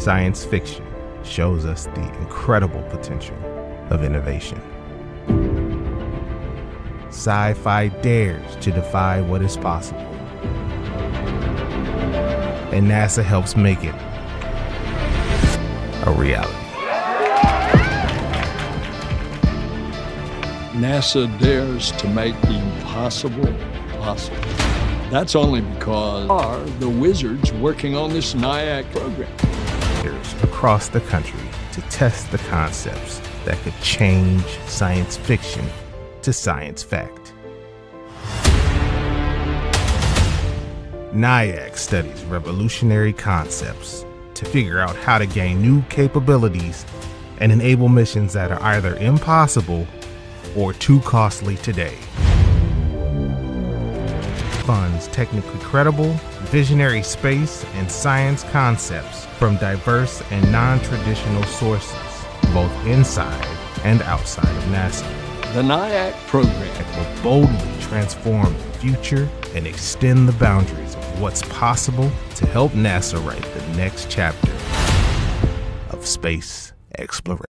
science fiction shows us the incredible potential of innovation. Sci fi dares to defy what is possible. And NASA helps make it a reality. NASA dares to make the impossible possible. That's only because are the wizards working on this NIAC program. Across the country to test the concepts that could change science fiction to science fact. NIAC studies revolutionary concepts to figure out how to gain new capabilities and enable missions that are either impossible or too costly today. Funds technically credible, visionary space, and science concepts from diverse and non traditional sources, both inside and outside of NASA. The NIAC program will boldly transform the future and extend the boundaries of what's possible to help NASA write the next chapter of space exploration.